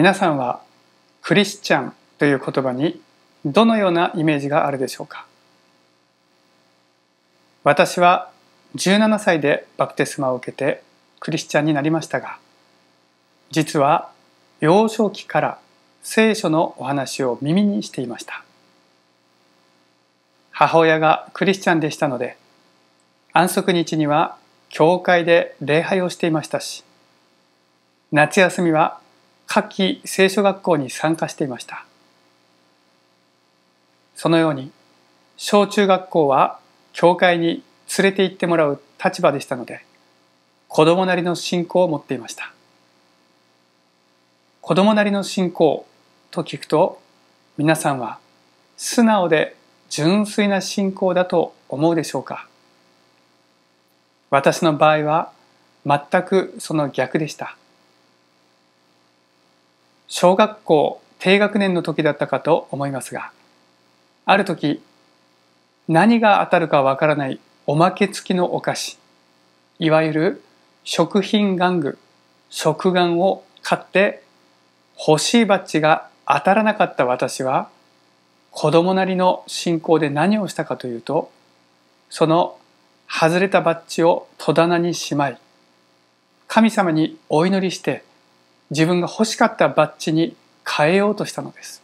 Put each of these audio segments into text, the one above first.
皆さんはクリスチャンという言葉にどのようなイメージがあるでしょうか？私は17歳でバプテスマを受けてクリスチャンになりましたが実は幼少期から聖書のお話を耳にしていました。母親がクリスチャンでしたので安息日には教会で礼拝をしていましたし夏休みは夏季聖書学校に参加していました。そのように小中学校は教会に連れて行ってもらう立場でしたので子供なりの信仰を持っていました。子供なりの信仰と聞くと皆さんは素直で純粋な信仰だと思うでしょうか。私の場合は全くその逆でした。小学校低学年の時だったかと思いますがある時何が当たるかわからないおまけ付きのお菓子いわゆる食品玩具食玩を買って欲しいバッジが当たらなかった私は子供なりの信仰で何をしたかというとその外れたバッジを戸棚にしまい神様にお祈りして自分が欲しかったバッジに変えようとしたのです。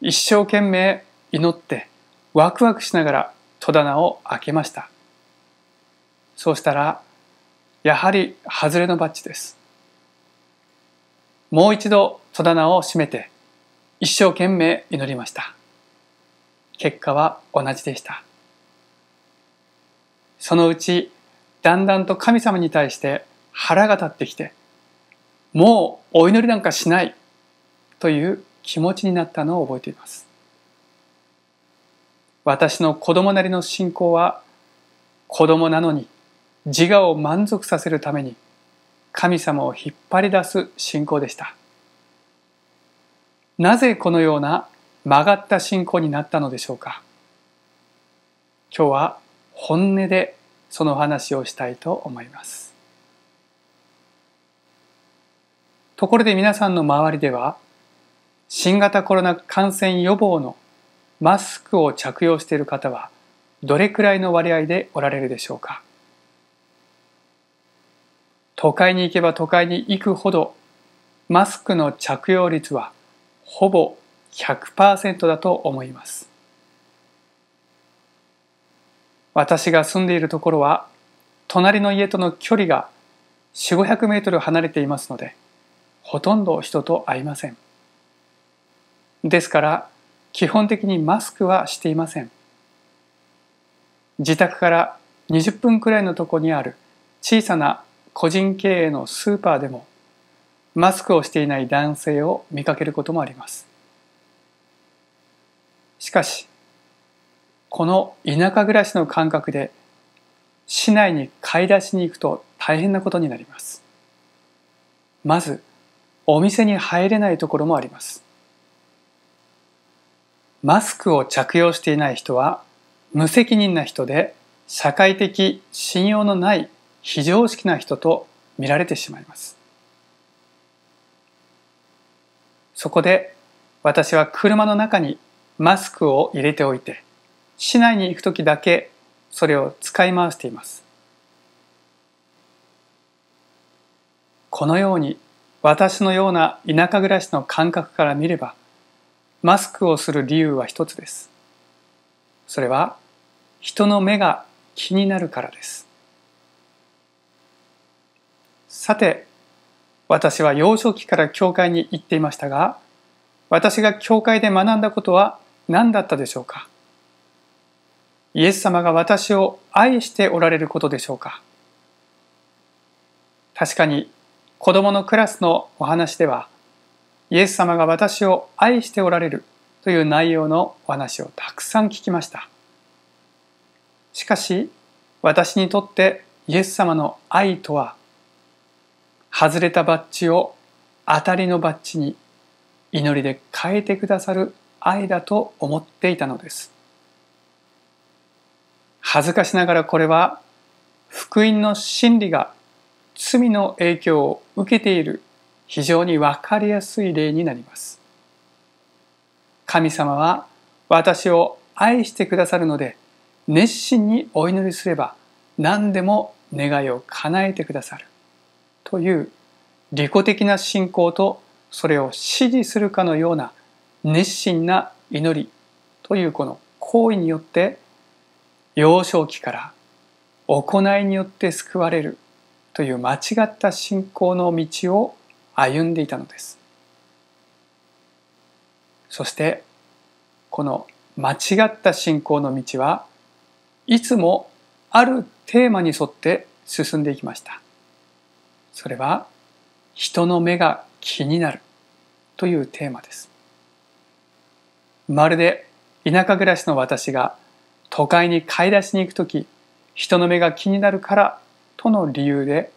一生懸命祈ってワクワクしながら戸棚を開けました。そうしたらやはり外れのバッジです。もう一度戸棚を閉めて一生懸命祈りました。結果は同じでした。そのうちだんだんと神様に対して腹が立ってきてもうお祈りなんかしないという気持ちになったのを覚えています。私の子供なりの信仰は子供なのに自我を満足させるために神様を引っ張り出す信仰でした。なぜこのような曲がった信仰になったのでしょうか。今日は本音でその話をしたいと思います。ところで皆さんの周りでは新型コロナ感染予防のマスクを着用している方はどれくらいの割合でおられるでしょうか？都会に行けば都会に行くほどマスクの着用率はほぼ100%だと思います。私が住んでいるところは隣の家との距離が4 5 0 0メートル離れていますのでほとんど人と会いません。ですから基本的にマスクはしていません。自宅から20分くらいのとこにある小さな個人経営のスーパーでもマスクをしていない男性を見かけることもあります。しかしこの田舎暮らしの感覚で市内に買い出しに行くと大変なことになります。まずお店に入れないところもあります。マスクを着用していない人は無責任な人で社会的信用のない非常識な人と見られてしまいます。そこで私は車の中にマスクを入れておいて市内に行く時だけそれを使い回しています。このように私のような田舎暮らしの感覚から見ればマスクをする理由は一つです。それは人の目が気になるからです。さて、私は幼少期から教会に行っていましたが、私が教会で学んだことは何だったでしょうか？イエス様が私を愛しておられることでしょうか？確かに子供のクラスのお話ではイエス様が私を愛しておられるという内容のお話をたくさん聞きました。しかし私にとってイエス様の愛とは外れたバッジを当たりのバッジに祈りで変えてくださる愛だと思っていたのです。恥ずかしながらこれは福音の真理が罪の影響を受けている非常にわかりやすい例になります。神様は私を愛してくださるので熱心にお祈りすれば何でも願いを叶えてくださるという利己的な信仰とそれを支持するかのような熱心な祈りというこの行為によって幼少期から行いによって救われるという間違った信仰の道を歩んでいたのです。そしてこの間違った信仰の道はいつもあるテーマに沿って進んでいきました。それは人の目が気になるというテーマです。まるで田舎暮らしの私が都会に買い出しに行く時人の目が気になるからとの理由で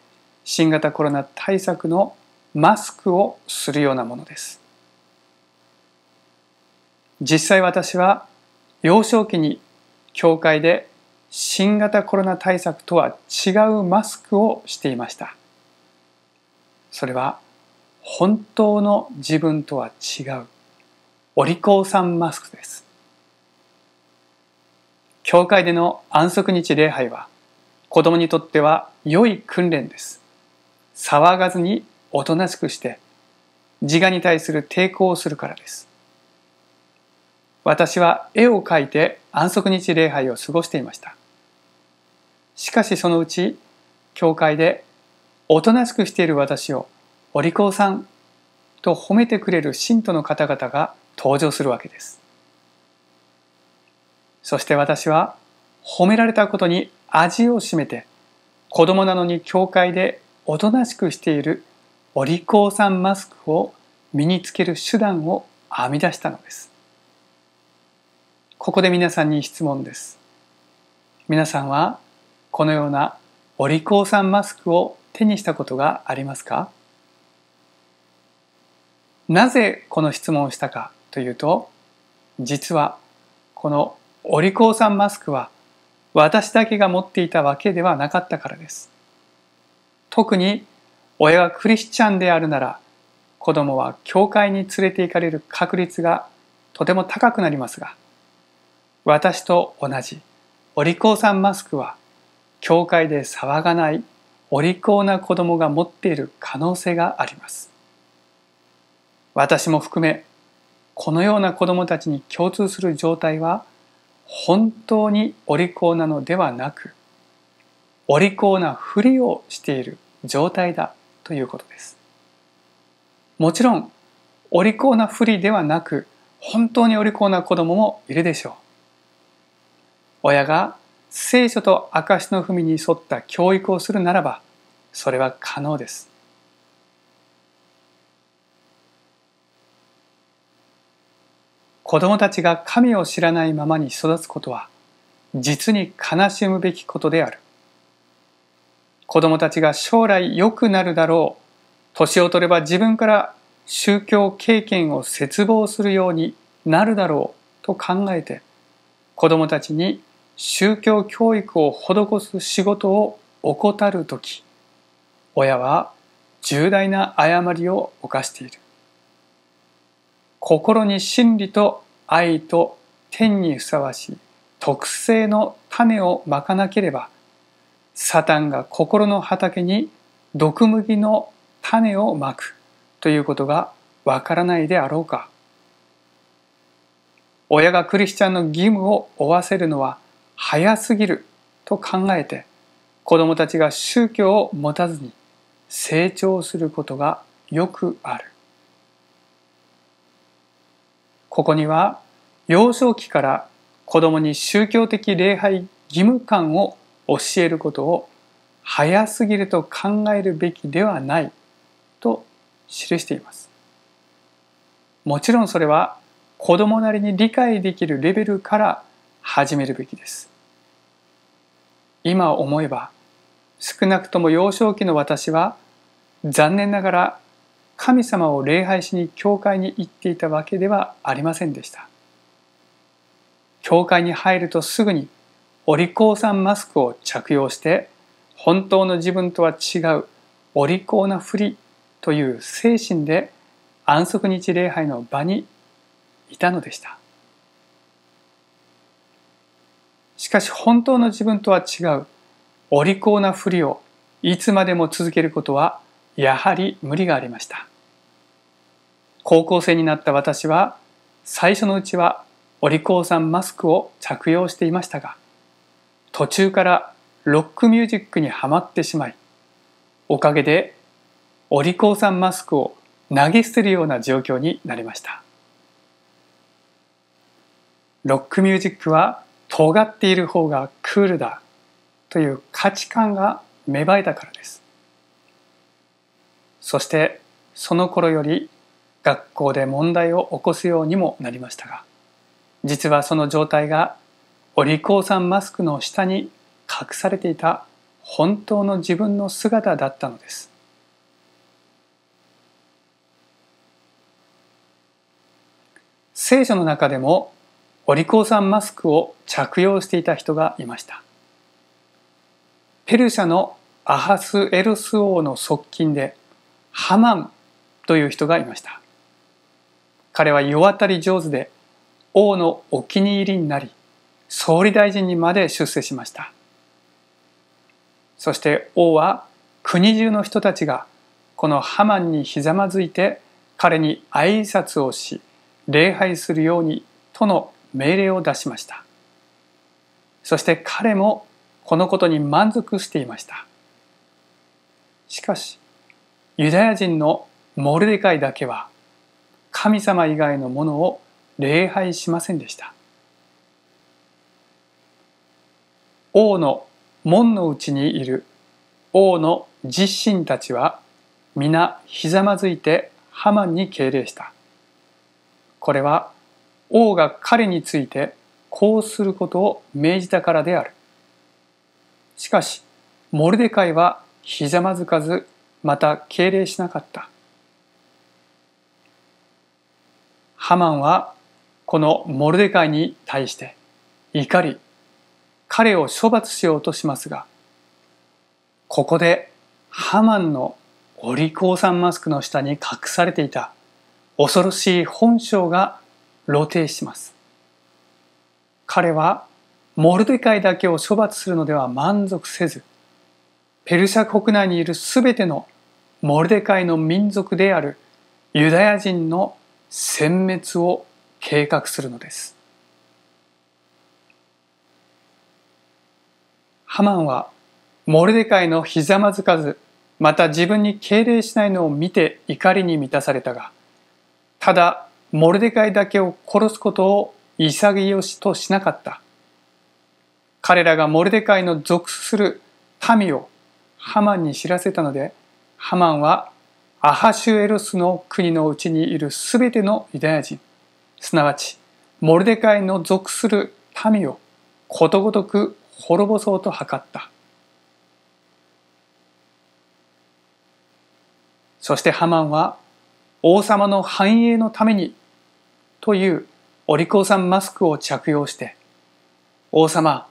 新型コロナ対策のマスクをするようなものです。実際私は幼少期に教会で新型コロナ対策とは違うマスクをしていました。それは本当の自分とは違う。お利口さんマスクです。教会での安息日礼拝は子供にとっては良い訓練です。騒がずにおとなしくして自我に対する抵抗をするからです。私は絵を描いて安息日礼拝を過ごしていました。しかしそのうち教会でおとなしくしている私をお利口さんと褒めてくれる信徒の方々が登場するわけです。そして私は褒められたことに味を占めて子供なのに教会でおとなしくしているお利口さんマスクを身につける手段を編み出したのです。ここで皆さんに質問です。皆さんはこのようなお利口さんマスクを手にしたことがありますか？なぜこの質問をしたかというと実はこのお利口さんマスクは私だけが持っていたわけではなかったからです。特に親がクリスチャンであるなら子供は教会に連れて行かれる確率がとても高くなりますが私と同じお利口さんマスクは教会で騒がないお利口な子供が持っている可能性があります。私も含めこのような子供たちに共通する状態は本当にお利口なのではなくお利口なふりをしている状態だということです。もちろんお利口なふりではなく本当にお利口な子供もいるでしょう。親が聖書と証の文に沿った教育をするならばそれは可能です。子供たちが神を知らないままに育つことは実に悲しむべきことである。子供たちが将来良くなるだろう年を取れば自分から宗教経験を絶望するようになるだろうと考えて子供たちに宗教教育を施す仕事を怠る時親は重大な誤りを犯している。心に真理と愛と天にふさわしい特性の種をまかなければサタンが心の畑に毒麦の種をまくということがわからないであろうか。親がクリスチャンの義務を負わせるのは早すぎると考えて子供たちが宗教を持たずに成長することがよくある。ここには幼少期から子供に宗教的礼拝義務感を教えることを早すぎると考えるべきではないと記しています。もちろんそれは子供なりに理解できるレベルから始めるべきです。今思えば少なくとも幼少期の私は残念ながら神様を礼拝しに教会に行っていたわけではありませんでした。教会に入るとすぐにお利口さんマスクを着用して本当の自分とは違うお利口なふりという精神で安息日礼拝の場にいたのでした。しかし本当の自分とは違うお利口なふりをいつまでも続けることはやはり無理がありました。高校生になった私は最初のうちはお利口さんマスクを着用していましたが途中からロックミュージックにはまってしまいおかげでお利口さんマスクを投げ捨てるような状況になりました。ロックミュージックは尖っている方がクールだという価値観が芽生えたからです。そしてその頃より学校で問題を起こすようにもなりましたが実はその状態がお利口さんマスクの下に隠されていた本当の自分の姿だったのです。聖書の中でもお利口さんマスクを着用していた人がいました。ペルシャのアハス・エルス王の側近でハマンという人がいました。彼は世渡り上手で王のお気に入りになり総理大臣にまで出世しました。そして王は国中の人たちがこのハマンにひざまずいて彼に挨拶をし礼拝するようにとの命令を出しました。そして彼もこのことに満足していました。しかしユダヤ人のモルデカイだけは神様以外のものを礼拝しませんでした。王の門の内にいる王の実臣たちは皆ひざまずいてハマンに敬礼した。これは王が彼についてこうすることを命じたからである。しかしモルデカイはひざまずかずまた敬礼しなかった。ハマンはこのモルデカイに対して怒り彼を処罰しようとしますがここでハマンのお利口さんマスクの下に隠されていた恐ろしい本性が露呈します。彼はモルデカイだけを処罰するのでは満足せずペルシャ国内にいるすべてのモルデカイの民族であるユダヤ人の殲滅を計画するのです。ハマンはモルデカイのひざまずかずまた自分に敬礼しないのを見て怒りに満たされたがただモルデカイだけを殺すことを潔しとしなかった。彼らがモルデカイの属する民をハマンに知らせたのでハマンはアハシュエロスの国のうちにいるすべてのユダヤ人。すなわちモルデカイの属する民をことごとく滅ぼそうと図った。そしてハマンは王様の繁栄のためにというお利口さんマスクを着用して王様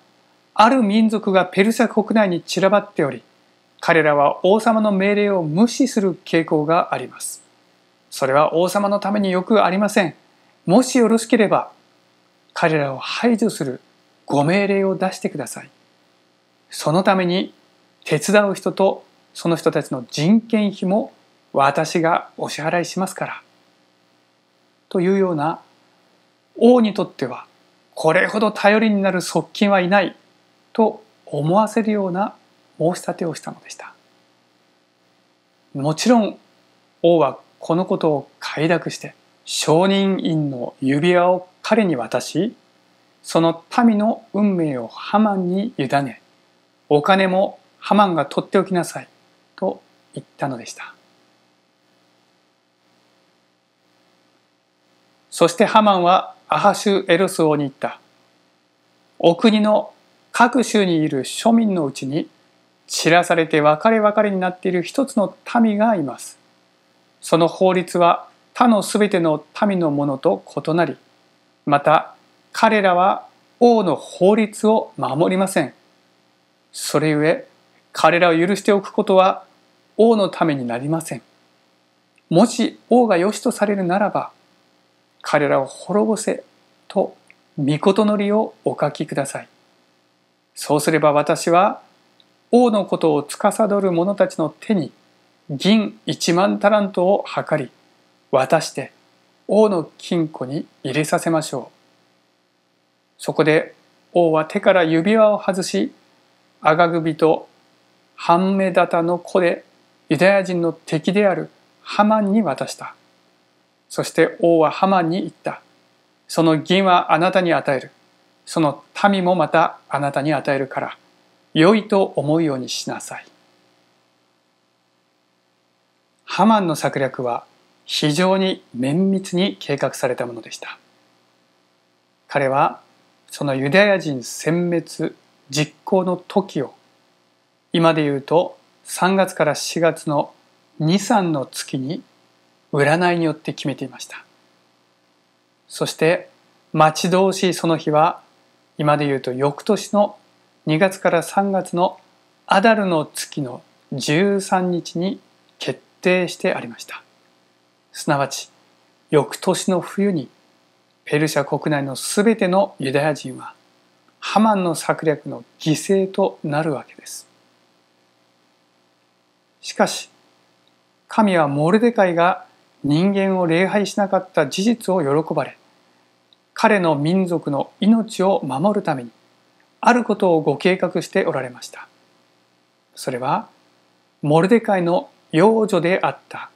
ある民族がペルシャ国内に散らばっており彼らは王様の命令を無視する傾向があります。それは王様のためによくありません。もしよろしければ、彼らを排除するご命令を出してください。そのために手伝う人とその人たちの人件費も私がお支払いしますから。というような王にとってはこれほど頼りになる側近はいないと思わせるような申し立てをしたのでした。もちろん王はこのことを快諾して証人院の指輪を彼に渡しその民の運命をハマンに委ねお金もハマンが取っておきなさいと言ったのでした。そしてハマンはアハシュエロス王に言った。お国の各州にいる庶民のうちに散らされて分かれ分かれになっている一つの民がいます。その法律は他のすべての民のものと異なり、また彼らは王の法律を守りません。それゆえ彼らを許しておくことは王のためになりません。もし王が良しとされるならば彼らを滅ぼせと御事のりをお書きください。そうすれば私は王のことを司る者たちの手に銀一万タラントを計り渡して王の金庫に入れさせましょう。そこで王は手から指輪を外し赤首と半目立の子でユダヤ人の敵であるハマンに渡した。そして王はハマンに言った。その銀はあなたに与える。その民もまたあなたに与えるから、良いと思うようにしなさい。ハマンの策略は非常に綿密に計画されたものでした。彼はそのユダヤ人殲滅実行の時を今で言うと3月から4月の23の月に占いによって決めていましたそして待ち遠しいその日は今で言うと翌年の2月から3月のアダルの月の13日に決定してありました。すなわち翌年の冬にペルシャ国内のすべてのユダヤ人はハマンの策略の犠牲となるわけです。しかし神はモルデカイが人間を礼拝しなかった事実を喜ばれ彼の民族の命を守るためにあることをご計画しておられました。それはモルデカイの養女であった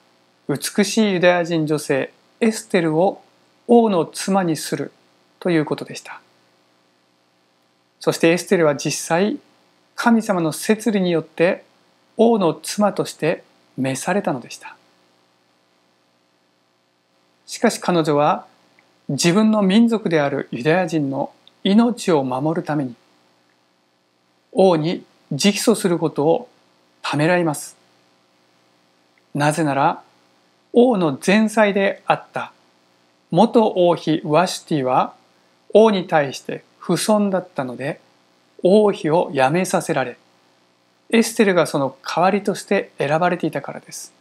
美しいユダヤ人女性エステルを王の妻にするということでした。そしてエステルは実際神様の摂理によって王の妻として召されたのでした。しかし彼女は自分の民族であるユダヤ人の命を守るために王に直訴することをためらいます。なぜなら王の前妻であった元王妃ワシティは王に対して不尊だったので王妃を辞めさせられエステルがその代わりとして選ばれていたからです。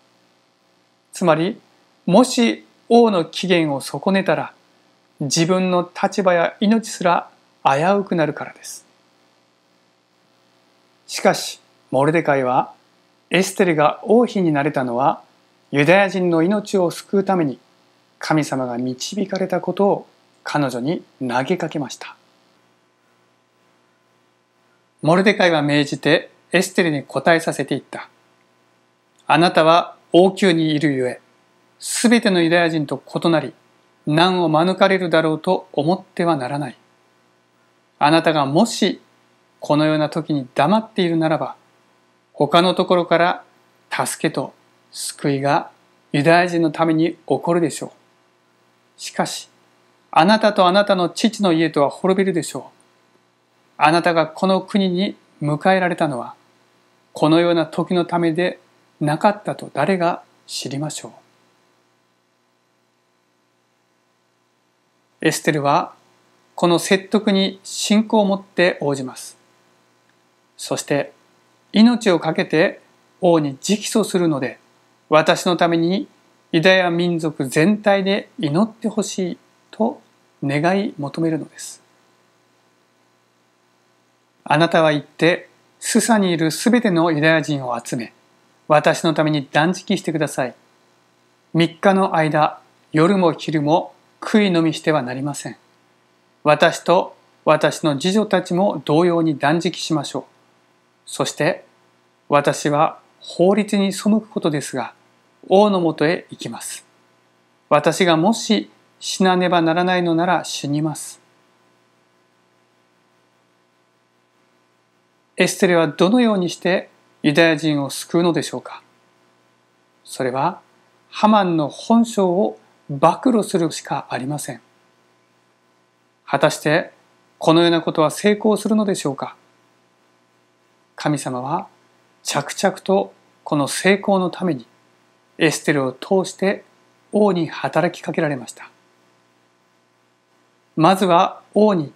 つまりもし王の起源を損ねたら自分の立場や命すら危うくなるからです。しかしモルデカイはエステルが王妃になれたのはユダヤ人の命を救うために神様が導かれたことを彼女に投げかけました。モルデカイは命じてエステルに答えさせていった。あなたは王宮にいるゆえ、すべてのユダヤ人と異なり、難を免れるだろうと思ってはならない。あなたがもしこのような時に黙っているならば、他のところから助けと救いがユダヤ人のために起こるでしょう。しかし、あなたとあなたの父の家とは滅びるでしょう。あなたがこの国に迎えられたのは、このような時のためでなかったと誰が知りましょう。エステルはこの説得に信仰を持って応じます。そして命を懸けて王に直訴するので私のためにユダヤ民族全体で祈ってほしいと願い求めるのです。あなたは言ってスサにいるすべてのユダヤ人を集め私のために断食してください。3日の間夜も昼も悔い飲みしてはなりません。私と私の次女たちも同様に断食しましょう。そして私は法律に背くことですが、王のもとへ行きます。私がもし死なねばならないのなら死にます。エステレはどのようにしてユダヤ人を救うのでしょうかそれはハマンの本性を暴露するしかありません。果たしてこのようなことは成功するのでしょうか神様は着々とこの成功のためにエステルを通して王に働きかけられました。まずは王に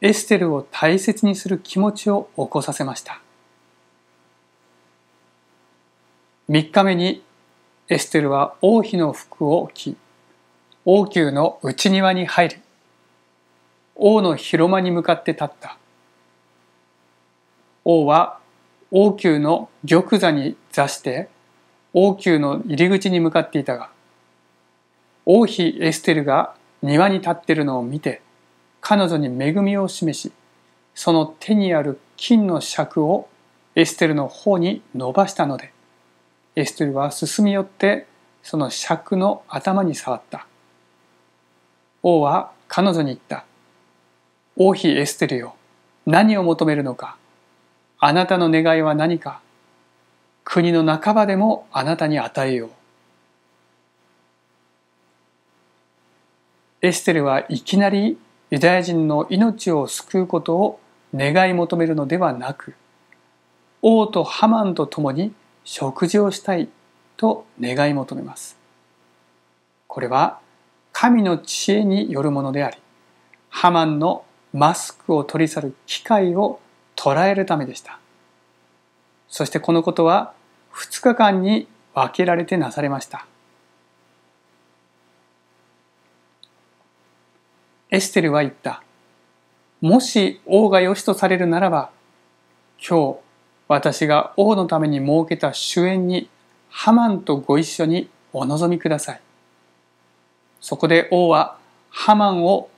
エステルを大切にする気持ちを起こさせました。3日目にエステルは王妃の服を着王宮の内庭に入り王の広間に向かって立った王は王宮の玉座に座して王宮の入り口に向かっていたが王妃エステルが庭に立っているのを見て彼女に恵みを示しその手にある金の尺をエステルの方に伸ばしたのでエステルは進み寄ってその尺の頭に触った。王は彼女に言った。王妃エステルよ何を求めるのか。あなたの願いは何か？国の半ばでもあなたに与えよう。エステルはいきなりユダヤ人の命を救うことを願い求めるのではなく王とハマンと共に食事をしたいと願い求めます。これは神の知恵によるものでありハマンのマスクを取り去る機会を捉えるためでしたそしてこのことは2日間に分けられてなされましたエステルは言った。もし王が良しとされるならば、今日私が王のために設けた主演にハマンとご一緒にお望みください。そこで王はハマンを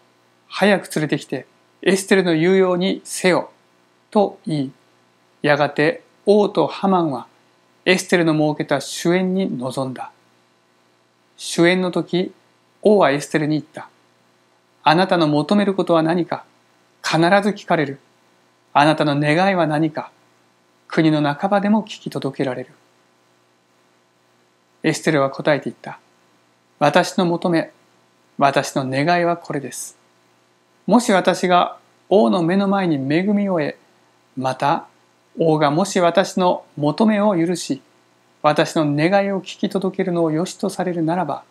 早く連れてきてエステルの言うようにせよと言い、やがて王とハマンはエステルの設けた主演に臨んだ。主演の時、王はエステルに言った。あなたの求めることは何か必ず聞かれる。あなたの願いは何か国の半ばでも聞き届けられる。エステルは答えて言った。私の求め、私の願いはこれです。もし私が王の目の前に恵みを得、また王がもし私の求めを許し、私の願いを聞き届けるのを良しとされるならば、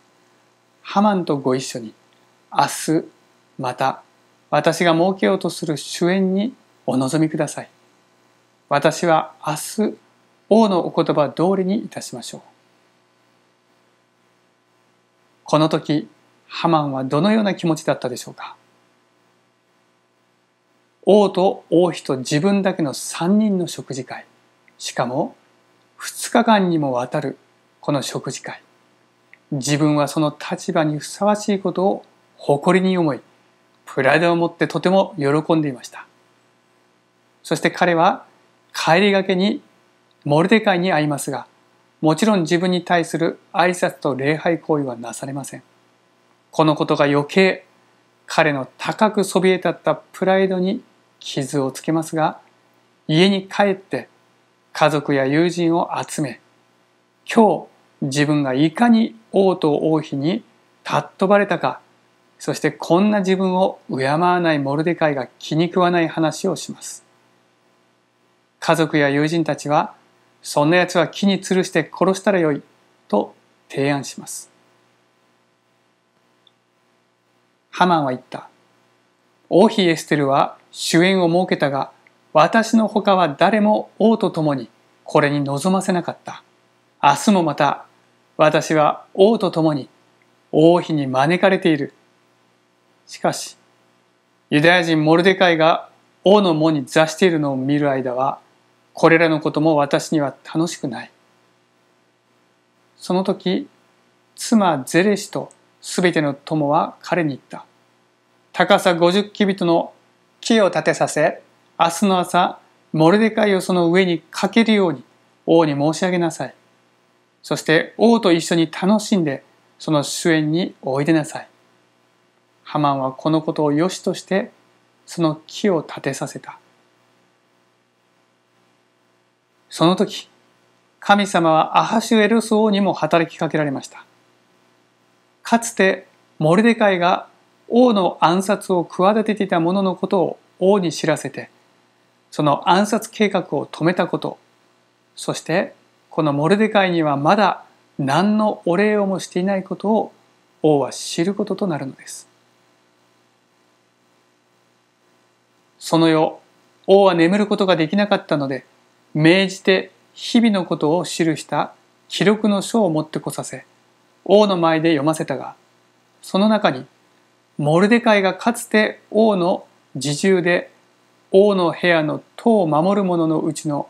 ハマンとご一緒に明日また私が設けようとする主演にお望みください。私は明日王のお言葉通りにいたしましょう。この時、ハマンはどのような気持ちだったでしょうか王と王妃と自分だけの三人の食事会。しかも二日間にもわたるこの食事会。自分はその立場にふさわしいことを誇りに思い、プライドを持ってとても喜んでいました。そして彼は帰りがけにモルデカイに会いますが、もちろん自分に対する挨拶と礼拝行為はなされません。このことが余計彼の高くそびえ立ったプライドに傷をつけますが、家に帰って家族や友人を集め、今日自分がいかに王と王妃に尊ばれたかそしてこんな自分を敬わないモルデカイが気に食わない話をします。家族や友人たちは、そんな奴は木に吊るして殺したらよいと提案します。ハマンは言った。王妃エステルは主演を設けたが、私の他は誰も王と共にこれに望ませなかった。明日もまた私は王と共に王妃に招かれている。しかし、ユダヤ人モルデカイが王の門に座しているのを見る間は、これらのことも私には楽しくない。その時、妻ゼレシとすべての友は彼に言った。高さ50キビトの木を立てさせ、明日の朝、モルデカイをその上にかけるように王に申し上げなさい。そして王と一緒に楽しんでその主演においでなさい。ハマンはこのことを良しとしてその木を立てさせた。その時、神様はアハシュエルス王にも働きかけられました。かつてモルデカイが王の暗殺を企てていた者のことを王に知らせて、その暗殺計画を止めたこと、そしてこのモルデカイにはまだ何のお礼をもしていないことを王は知ることとなるのです。その夜、王は眠ることができなかったので、命じて日々のことを記した記録の書を持ってこさせ、王の前で読ませたが、その中に、モルデカイがかつて王の自重で王の部屋の塔を守る者のうちの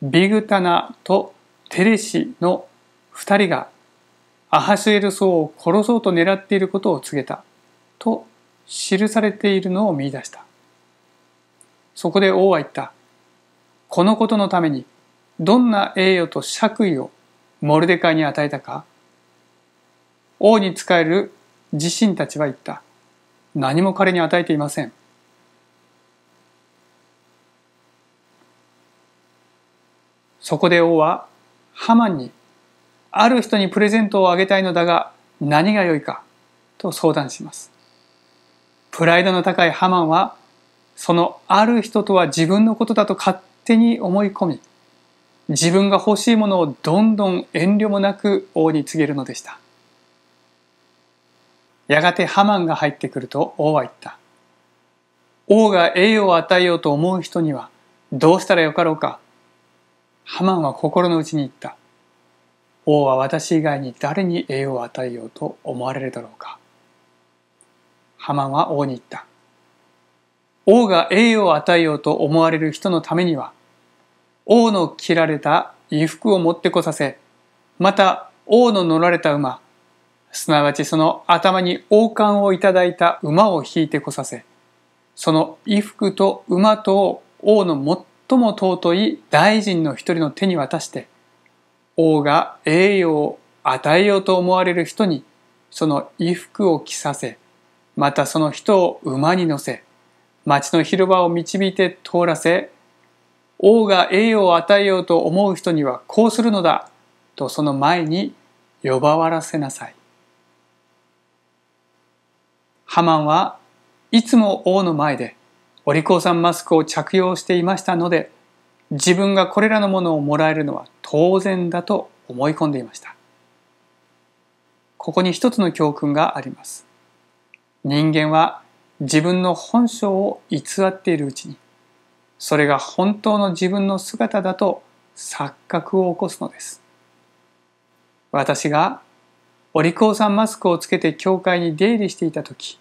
ビグタナとテレシの二人がアハシュエル僧を殺そうと狙っていることを告げたと記されているのを見出した。そこで王は言った。このことのためにどんな栄誉と爵位をモルデカイに与えたか王に仕える自身たちは言った。何も彼に与えていません。そこで王はハマンにある人にプレゼントをあげたいのだが何が良いかと相談します。プライドの高いハマンはそのある人とは自分のことだと勝手に思い込み自分が欲しいものをどんどん遠慮もなく王に告げるのでした。やがてハマンが入ってくると王は言った。王が栄誉を与えようと思う人にはどうしたらよかろうか。ハマンは心の内に言った。王は私以外に誰に栄誉を与えようと思われるだろうか。ハマンは王に言った。王が栄誉を与えようと思われる人のためには、王の着られた衣服を持ってこさせ、また王の乗られた馬、すなわちその頭に王冠をいただいた馬を引いてこさせ、その衣服と馬とを王の最も尊い大臣の一人の手に渡して、王が栄誉を与えようと思われる人にその衣服を着させ、またその人を馬に乗せ、町の広場を導いて通らせ、王が栄誉を与えようと思う人にはこうするのだとその前に呼ばわらせなさい。ハマンはいつも王の前でお利口さんマスクを着用していましたので自分がこれらのものをもらえるのは当然だと思い込んでいました。ここに一つの教訓があります。人間は自分の本性を偽っているうちにそれが本当の自分の姿だと錯覚を起こすのです。私がお利口さんマスクをつけて教会に出入りしていた時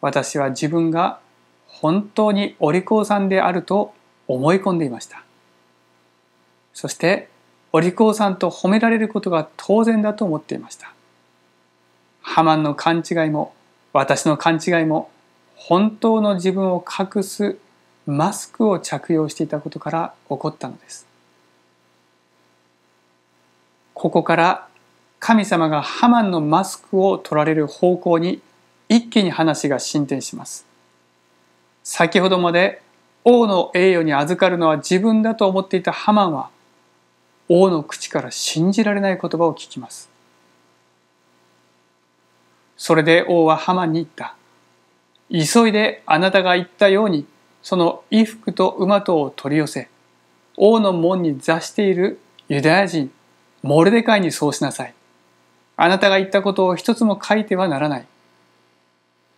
私は自分が本当にお利口さんであると思い込んでいました。そしてお利口さんと褒められることが当然だと思っていました。ハマンの勘違いも私の勘違いも本当の自分を隠すマスクを着用していたことから起こったのです。ここから神様がハマンのマスクを取られる方向に一気に話が進展します。先ほどまで王の栄誉に預かるのは自分だと思っていたハマンは王の口から信じられない言葉を聞きます。それで王はハマンに言った。急いであなたが言ったようにその衣服と馬とを取り寄せ、王の門に座しているユダヤ人、モルデカイにそうしなさい。あなたが言ったことを一つも書いてはならない。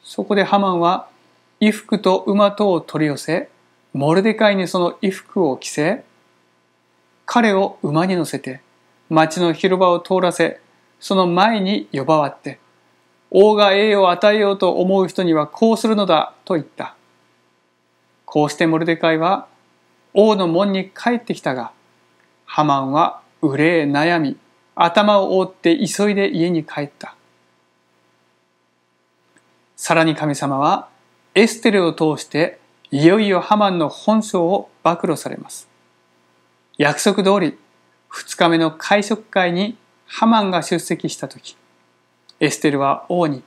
そこでハマンは衣服と馬とを取り寄せ、モルデカイにその衣服を着せ、彼を馬に乗せて、町の広場を通らせ、その前に呼ばわって、王が栄誉を与えようと思う人にはこうするのだと言った。こうしてモルデカイは王の門に帰ってきたが、ハマンは憂え悩み、頭を覆って急いで家に帰った。さらに神様はエステルを通していよいよハマンの本性を暴露されます。約束通り二日目の会食会にハマンが出席した時、エステルは王に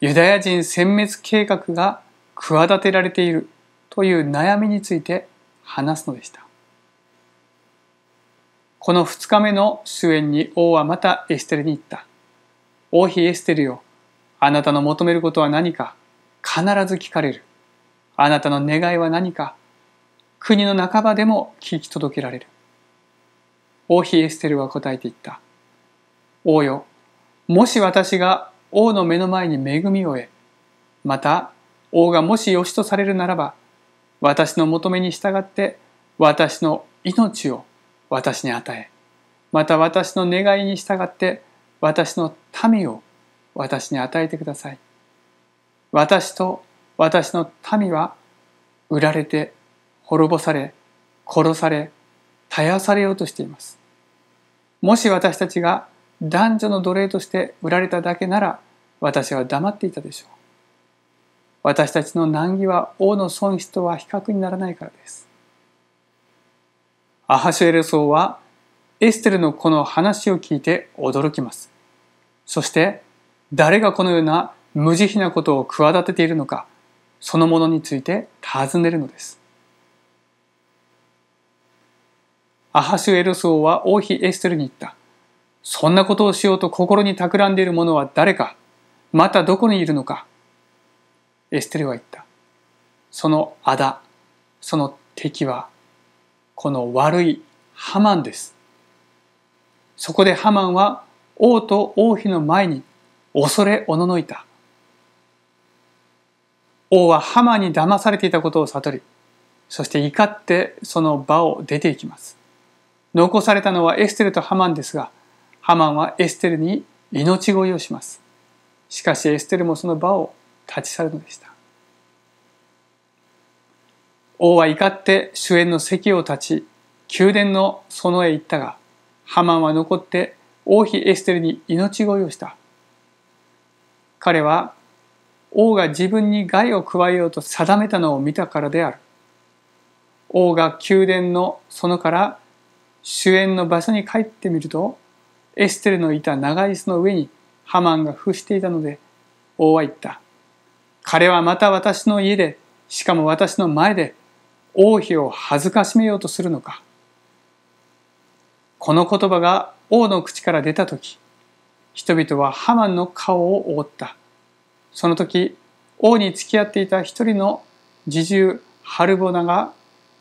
ユダヤ人殲滅計画が企てられているという悩みについて話すのでした。この二日目の主演に王はまたエステルに言った。王妃エステルよ、あなたの求めることは何か必ず聞かれる。あなたの願いは何か国の半ばでも聞き届けられる。王妃エステルは答えて言った。王よ、もし私が王の目の前に恵みを得、また王がもし良しとされるならば、私の求めに従って私の命を私に与え、また私の願いに従って私の民を私に与えてください。私と私の民は売られて滅ぼされ殺され絶やされようとしています。もし私たちが男女の奴隷として売られただけなら私は黙っていたでしょう。私たちの難儀は王の損失とは比較にならないからです。アハシュエルソはエステルのこの話を聞いて驚きます。そして誰がこのような無慈悲なことを企てているのか、そのものについて尋ねるのです。アハシュエルソは王妃エステルに言った。そんなことをしようと心に企んでいる者は誰かまたどこにいるのかエステルは言った。その仇、その敵は、この悪いハマンです。そこでハマンは王と王妃の前に恐れおののいた。王はハマンに騙されていたことを悟り、そして怒ってその場を出ていきます。残されたのはエステルとハマンですが、ハマンはエステルに命乞いをします。しかしエステルもその場を立ち去るのでした。王は怒って主演の席を立ち、宮殿の園へ行ったが、ハマンは残って王妃エステルに命乞いをした。彼は王が自分に害を加えようと定めたのを見たからである。王が宮殿の園から主演の場所に帰ってみると、エステルのいた長椅子の上にハマンが伏していたので、王は言った。彼はまた私の家で、しかも私の前で、王妃を恥ずかしめようとするのか。この言葉が王の口から出たとき、人々はハマンの顔を覆った。その時、王に付き合っていた一人の侍従ハルボナが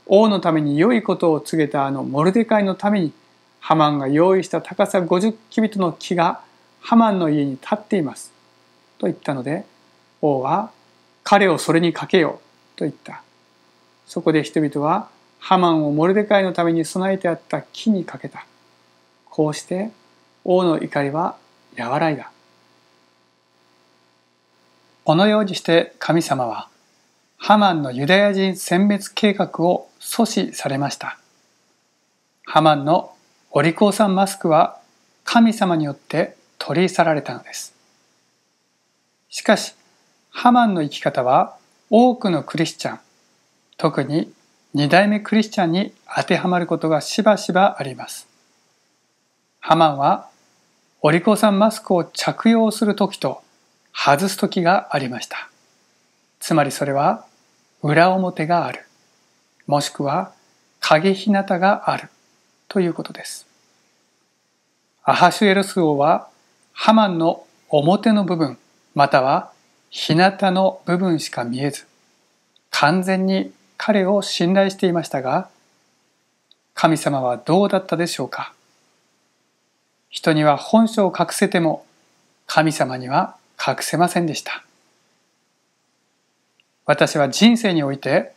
王のために良いことを告げたあのモルデカイのためにハマンが用意した高さ50キビトの木がハマンの家に立っています。と言ったので、王は彼をそれにかけようと言った。そこで人々はハマンをモルデカイのために備えてあった木にかけた。こうして王の怒りは和らいだ。このようにして神様はハマンのユダヤ人殲滅計画を阻止されました。ハマンのお利口さんマスクは神様によって取り去られたのです。しかし、ハマンの生き方は多くのクリスチャン、特に二代目クリスチャンに当てはまることがしばしばあります。ハマンはお利口さんマスクを着用する時と外す時がありました。つまりそれは裏表がある、もしくは影ひなたがあるということです。アハシュエルス王はハマンの表の部分または日向の部分しか見えず完全に彼を信頼していましたが神様はどうだったでしょうか？人には本性を隠せても神様には隠せませんでした。私は人生において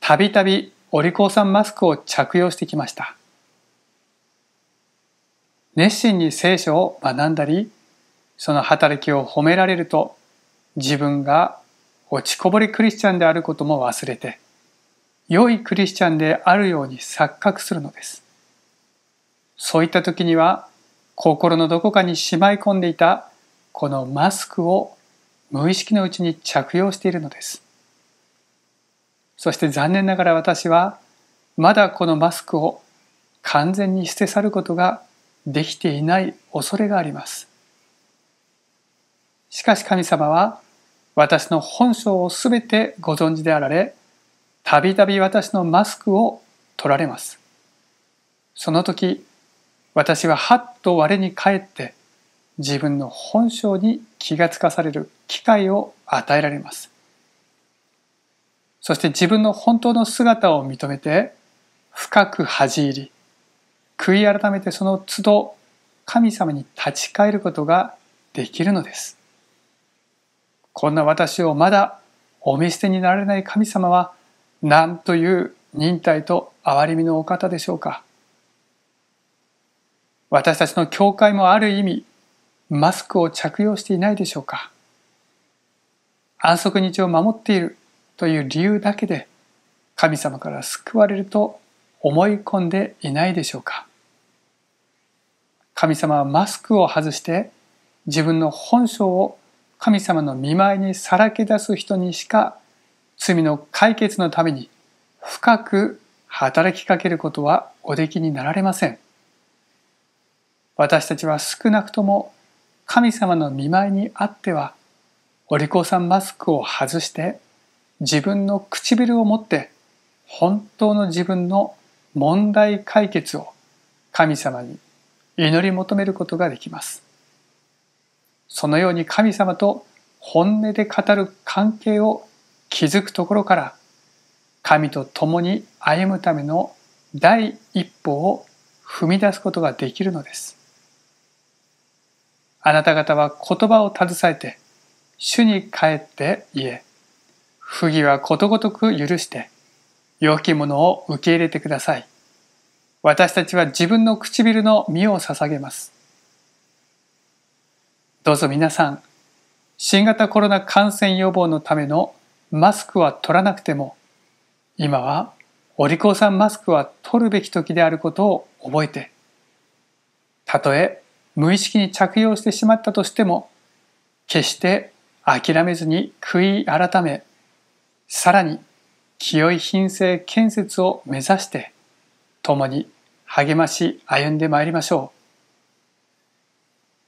たびたびお利口さんマスクを着用してきました。熱心に聖書を学んだり、その働きを褒められると、自分が落ちこぼれクリスチャンであることも忘れて、良いクリスチャンであるように錯覚するのです。そういった時には、心のどこかにしまい込んでいたこのマスクを無意識のうちに着用しているのです。そして残念ながら私はまだこのマスクを完全に捨て去ることができていない恐れがあります。しかし神様は私の本性をすべてご存知であられ、たびたび私のマスクを取られます。その時、私ははっと我に返って自分の本性に気がつかされる機会を与えられます。そして自分の本当の姿を認めて深く恥じ入り、悔い改めてその都度神様に立ち返ることができるのです。こんな私をまだお見捨てになられない神様は何という忍耐と憐れみのお方でしょうか。私たちの教会もある意味マスクを着用していないでしょうか安息日を守っているという理由だけで神様から救われると思い込んでいないでしょうか神様はマスクを外して自分の本性を神様の見舞いにさらけ出す人にしか罪の解決のために深く働きかけることはおできになられません。私たちは少なくとも神様の見舞いにあってはお利口さんマスクを外して自分の唇を持って本当の自分の問題解決を神様に祈り求めることができます。そのように神様と本音で語る関係を築くところから神と共に歩むための第一歩を踏み出すことができるのです。あなた方は言葉を携えて主に帰って言え、不義はことごとく許して良きものを受け入れてください。私たちは自分の唇の身を捧げます。どうぞ皆さん、新型コロナ感染予防のためのマスクは取らなくても、今はお利口さんマスクは取るべき時であることを覚えて、たとえ無意識に着用してしまったとしても、決して諦めずに悔い改め、さらに清い品性建設を目指して、共に励まし歩んでまいりましょう。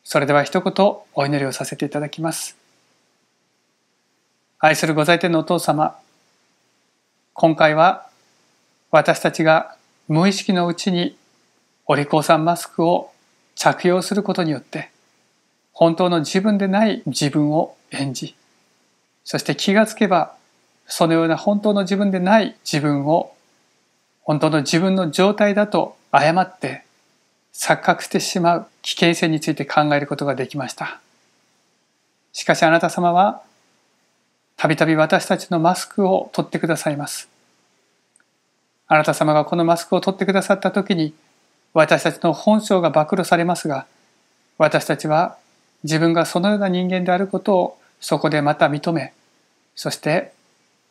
それでは一言お祈りをさせていただきます。愛するご在天のお父様、今回は私たちが無意識のうちにお利口さんマスクを着用することによって本当の自分でない自分を演じそして気がつけばそのような本当の自分でない自分を本当の自分の状態だと誤って錯覚してしまう危険性について考えることができました。しかしあなた様は、たびたび私たちのマスクを取ってくださいます。あなた様がこのマスクを取ってくださった時に、私たちの本性が暴露されますが、私たちは自分がそのような人間であることをそこでまた認め、そして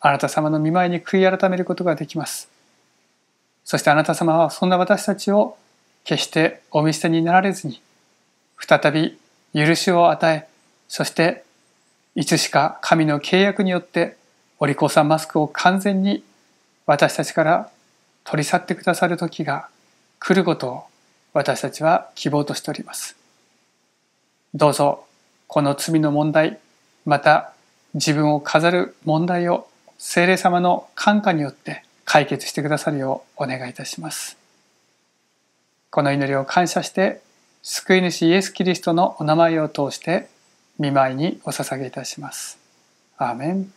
あなた様の見舞いに悔い改めることができます。そしてあなた様はそんな私たちを決してお見捨てになられずに、再び許しを与え、そしていつしか神の契約によってお利口さんマスクを完全に私たちから取り去ってくださる時が来ることを私たちは希望としております。どうぞこの罪の問題、また自分を飾る問題を聖霊様の感化によって解決してくださるようお願いいたします。この祈りを感謝して救い主イエス・キリストのお名前を通して見舞いにお捧げいたします。アーメン